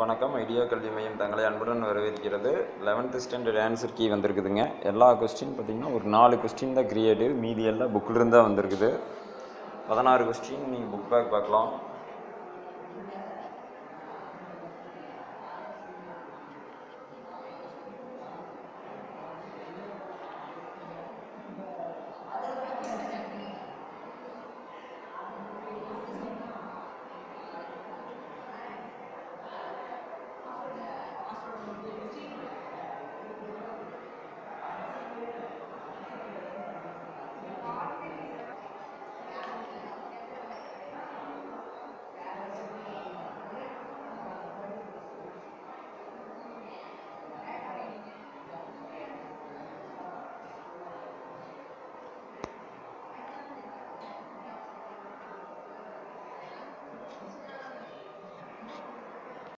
வணக்கம். ஐடியா கல்வி மையம் தங்களை அன்புடன் வரவேற்கிறது. லெவன்த்து ஸ்டாண்டர்ட் ஆன்சர் கீ வந்திருக்குதுங்க. எல்லா கொஸ்டின் பார்த்தீங்கன்னா ஒரு நாலு கொஸ்டின் தான் கிரியேட்டிவ் மீதி எல்லாம் புக்கில் இருந்தால் வந்திருக்குது. பதினாறு கொஸ்டின் நீங்கள் புக் பேக் பார்க்கலாம்.